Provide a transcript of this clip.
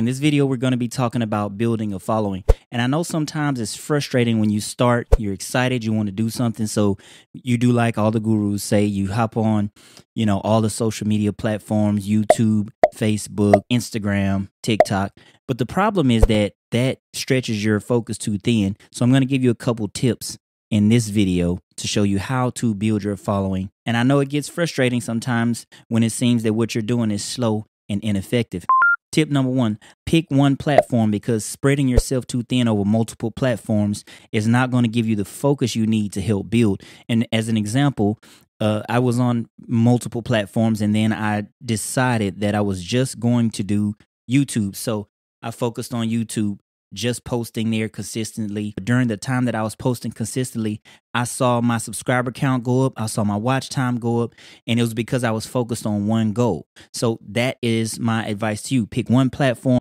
In this video, we're going to be talking about building a following. And I know sometimes it's frustrating when you start, you're excited, you want to do something. So you do like all the gurus say, you hop on, you know, all the social media platforms, YouTube, Facebook, Instagram, TikTok. But the problem is that that stretches your focus too thin. So I'm going to give you a couple tips in this video to show you how to build your following. And I know it gets frustrating sometimes when it seems that what you're doing is slow and ineffective. Tip number one pick one platform because spreading yourself too thin over multiple platforms is not going to give you the focus you need to help build. And as an example, uh, I was on multiple platforms and then I decided that I was just going to do YouTube. So I focused on YouTube just posting there consistently. During the time that I was posting consistently, I saw my subscriber count go up, I saw my watch time go up, and it was because I was focused on one goal. So that is my advice to you. Pick one platform